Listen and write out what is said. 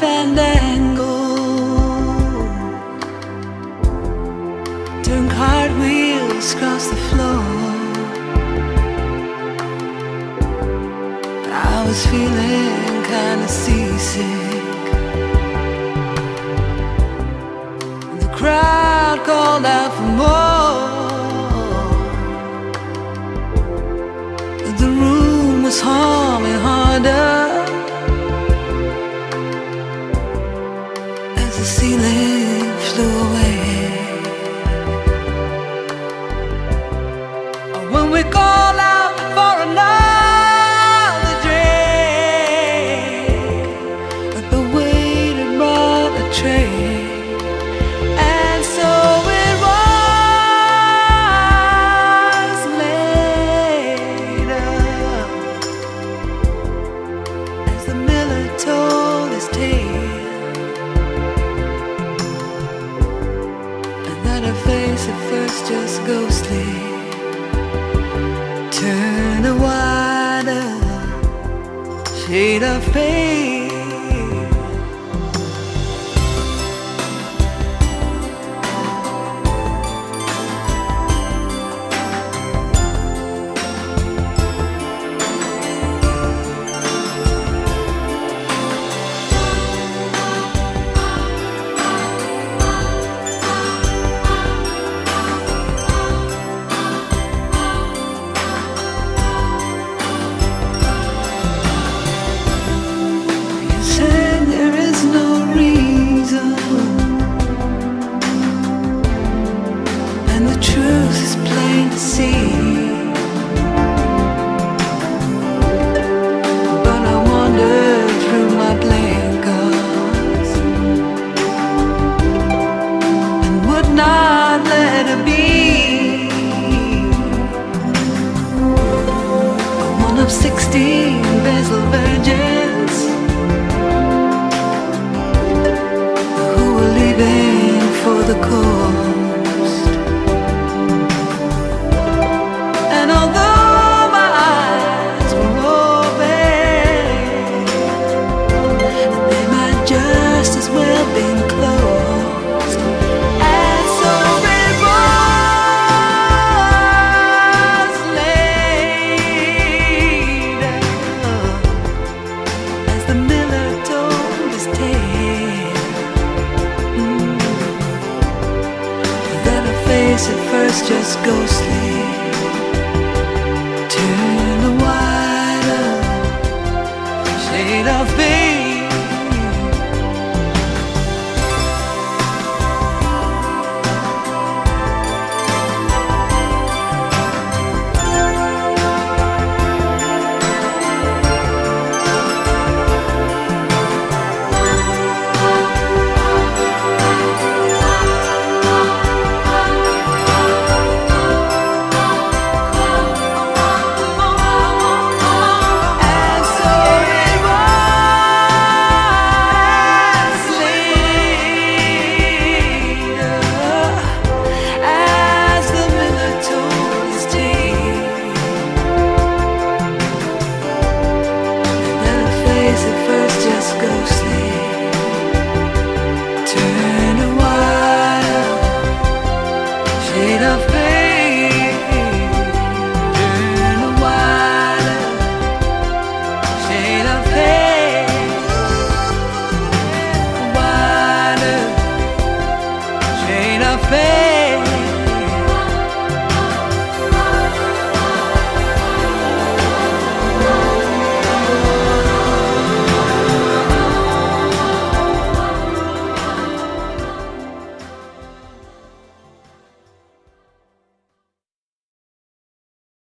fandango. Turn cartwheels across the floor. I was feeling kinda seasick. The crowd called out for more. The room was humming harder. live flew away. in the water, shade of faith. was just ghostly.